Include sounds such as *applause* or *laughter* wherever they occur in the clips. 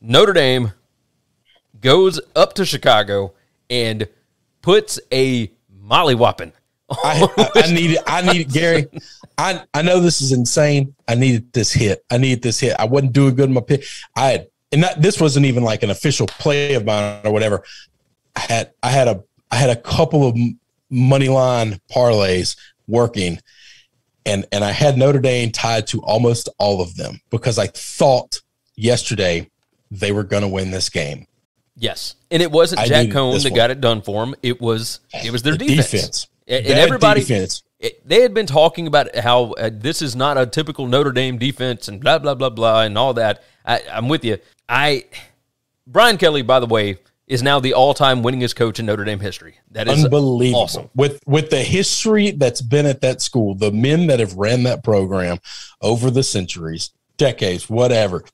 Notre Dame goes up to Chicago and puts a molly whopping. I, *laughs* I, I need it. I need it, Gary. I I know this is insane. I needed this hit. I needed this hit. I wasn't doing good in my pick. I had, and that this wasn't even like an official play of mine or whatever. I had I had a I had a couple of money line parlays working, and and I had Notre Dame tied to almost all of them because I thought yesterday they were going to win this game. Yes, and it wasn't I Jack Coan that one. got it done for him. It was it was their The defense. defense. And, everybody, defense. it- they had been talking about how uh, this is not a typical Notre Dame defense and blah blah blah blah and all that. I, I'm with you. I Brian Kelly, by the way, is now the all-time winningest coach in Notre Dame history. That is unbelievable awesome. with with the history that's been at that school the men that have ran that program over the centuries decades whatever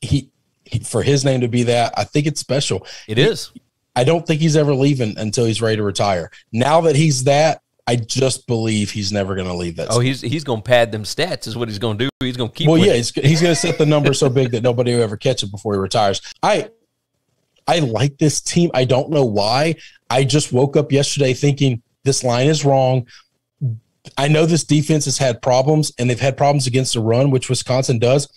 he, he for his name to be that i think it's special It is. i don't think he's ever leaving until he's ready to retire now that he's that i just believe he's never going to leave that Oh, he's he's going to pad them stats. Is what he's going to do. He's going to keep. well winning. yeah he's, he's going to set the number so big that nobody will ever catch it before he retires i i like this team i don't know why i just woke up yesterday thinking this line is wrong I know this defense has had problems and they've had problems against the run, which Wisconsin does.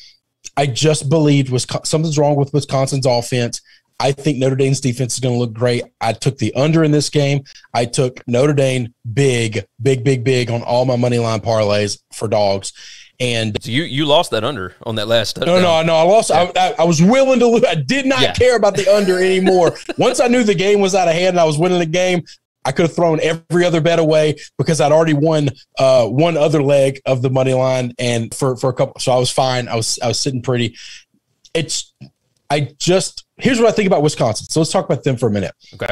I just believed was something's wrong with Wisconsin's offense. I think Notre Dame's defense is going to look great. I took the under in this game. I took Notre Dame big, big, big, big on all my money line parlays for dogs. And So you you lost that under on that last no, touchdown. no, no, I lost. I, I, I was willing to lose. I did not Yeah. care about the under anymore. *laughs* Once I knew the game was out of hand and I was winning the game, I could have thrown every other bet away because I'd already won uh, one other leg of the money line and for for a couple. So I was fine. I was I was sitting pretty. It's I just here's what I think about Wisconsin. So let's talk about them for a minute Okay.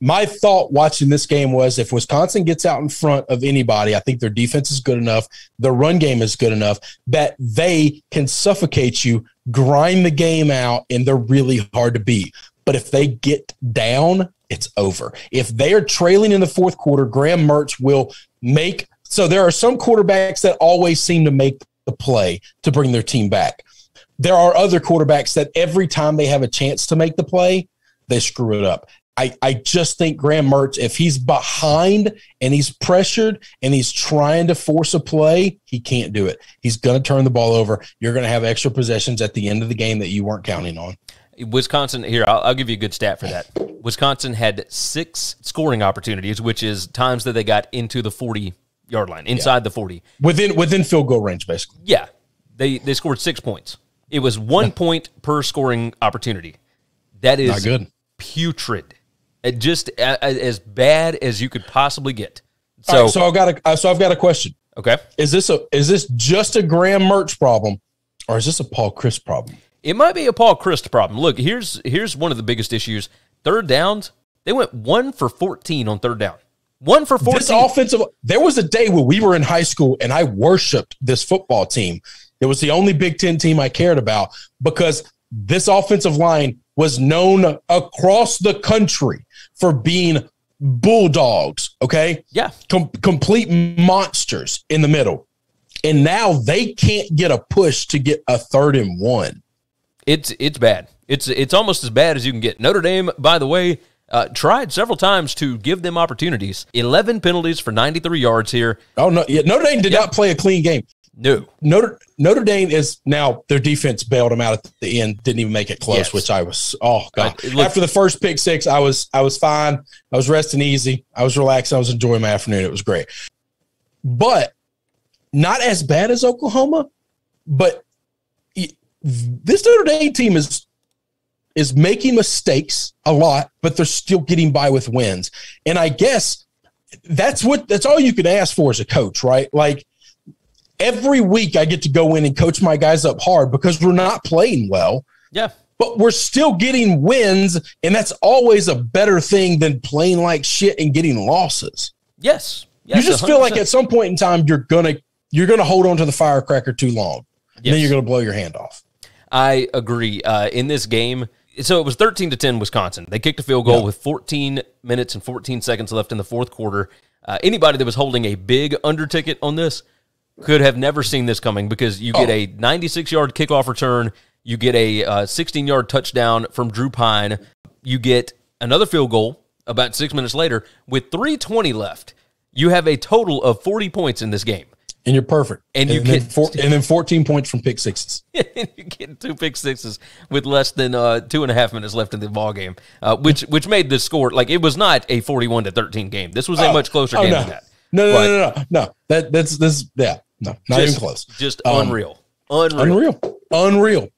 my thought watching this game was if Wisconsin gets out in front of anybody, I think their defense is good enough, their run game is good enough that they can suffocate you, grind the game out, and they're really hard to beat. But if they get down, it's over. If they are trailing in the fourth quarter, Graham Mertz will make. So there are some quarterbacks that always seem to make the play to bring their team back. There are other quarterbacks that every time they have a chance to make the play, they screw it up. I, I just think Graham Mertz, if he's behind and he's pressured and he's trying to force a play, he can't do it. He's going to turn the ball over. You're going to have extra possessions at the end of the game that you weren't counting on. Wisconsin, here, I'll, I'll give you a good stat for that. Wisconsin had six scoring opportunities, which is times that they got into the 40 yard line, inside the 40. Within within field goal range, basically. Yeah, they, they scored six points. It was one point per scoring opportunity. That is Not good. putrid. It just a, a- as bad as you could possibly get. So, So, so I've got a uh, so I've got a question. okay. Is this a is this just a Graham Mertz problem, or is this a Paul Chryst problem? It might be a Paul Chryst problem. Look, here's here's one of the biggest issues. Third downs, they went one for 14 on third down. One for 14. This offensive, there was a day where we were in high school and I worshiped this football team. It was the only Big Ten team I cared about because this offensive line was known across the country for being bulldogs. Okay. yeah. Com- complete monsters in the middle. And now they can't get a push to get a third and one. It's it's bad. It's it's almost as bad as you can get. Notre Dame, by the way, uh, tried several times to give them opportunities. Eleven penalties for ninety three yards here. Oh, no. Yeah, Notre Dame did not play a clean game. No, Notre Notre Dame is now their defense bailed them out at the end, didn't even make it close, Yes. which I was oh god. Look- After the first pick six, I was I was fine. I was resting easy. I was relaxed. I was enjoying my afternoon. It was great. But not as bad as Oklahoma, but this Notre Dame team is is making mistakes a lot, but they're still getting by with wins. And I guess that's what that's all you can ask for as a coach, right? Like every week I get to go in and coach my guys up hard because we're not playing well, yeah, but we're still getting wins. And that's always a better thing than playing like shit and getting losses. yes. you yes, just feel like at some point in time you're gonna you're gonna hold on to the firecracker too long. And then you're gonna blow your hand off. I agree. Uh, in this game, so it was 13 to 10 Wisconsin. They kicked a field goal Yeah. with 14 minutes and 14 seconds left in the fourth quarter. Uh, anybody that was holding a big under ticket on this could have never seen this coming because you get Oh. a 96 yard kickoff return. You get a 16 yard touchdown from Drew Pyne, You get another field goal about six minutes later with 320 left. You have a total of 40 points in this game. And you're perfect. And you get- four, and then 14 points from pick sixes. *laughs* you get two pick sixes with less than uh, two and a half minutes left in the ball game, uh, which which made the score like it was not a 41 to 13 game. This was a much closer Oh, game no. than that. No, no, But- no, no, no, no. That that's this. Yeah, no, not just, even close. Just Um, unreal. Unreal. Unreal, unreal.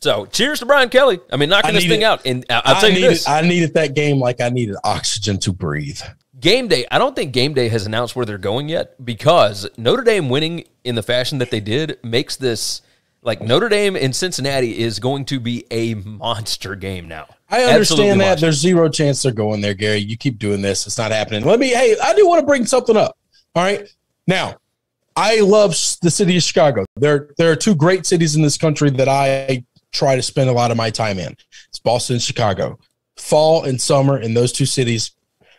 So cheers to Brian Kelly. I mean, knocking I this thing out. And I- I'll tell I you needed, this I needed that game like I needed oxygen to breathe. Game day, I don't think game day has announced where they're going yet because Notre Dame winning in the fashion that they did makes this like Notre Dame and Cincinnati is going to be a monster game now. I Absolutely understand that. monster. There's zero chance they're going there, Gary. You keep doing this. It's not happening. Let me, hey, I do want to bring something up. All right. Now, I love the city of Chicago. There, there are two great cities in this country that I try to spend a lot of my time in. It's Boston and Chicago. Fall and summer in those two cities,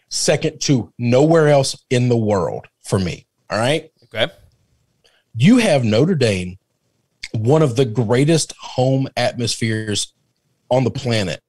second to nowhere else in the world for me. All right. Okay. you have Notre Dame, one of the greatest home atmospheres on the planet.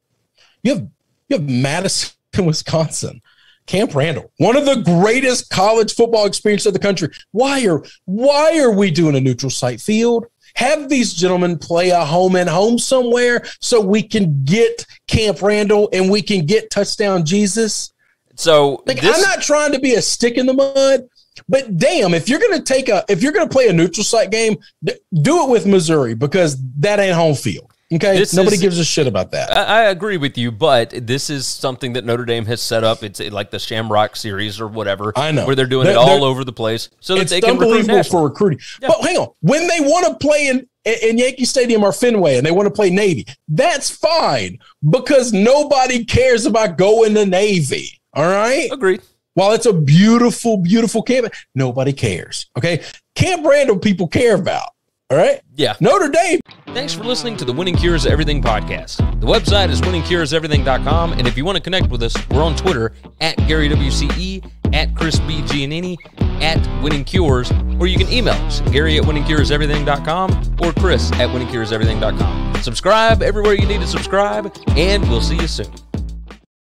You have you have Madison, *laughs* Wisconsin, Camp Randall, one of the greatest college football experiences of the country. Why are why are we doing a neutral site field? Have these gentlemen play a home and home somewhere so we can get Camp Randall and we can get touchdown Jesus. So Like this, I'm not trying to be a stick in the mud, but damn, if you're gonna take a if you're gonna play a neutral site game, d- do it with Missouri because that ain't home field. Okay, This nobody is- gives a shit about that. I, I agree with you, but this is something that Notre Dame has set up. It's like the Shamrock series or whatever. I know. where they're doing They're- it all over the place so that it's they can recruit nationally. for recruiting. But hang on, when they want to play in in Yankee Stadium or Fenway and they want to play Navy, that's fine because nobody cares about going to Navy. All right. Agreed. While it's a beautiful, beautiful camp, nobody cares. Okay. Camp Randall people care about. All right. Yeah. Notre Dame. Thanks for listening to the Winning Cures Everything podcast. The website is winningcureseverything.com. And if you want to connect with us, we're on Twitter at Gary WCE, at Chris B. Giannini, at Winning Cures, or you can email us, Gary at winningcureseverything.com or Chris at winningcureseverything.com. Subscribe everywhere you need to subscribe, and we'll see you soon.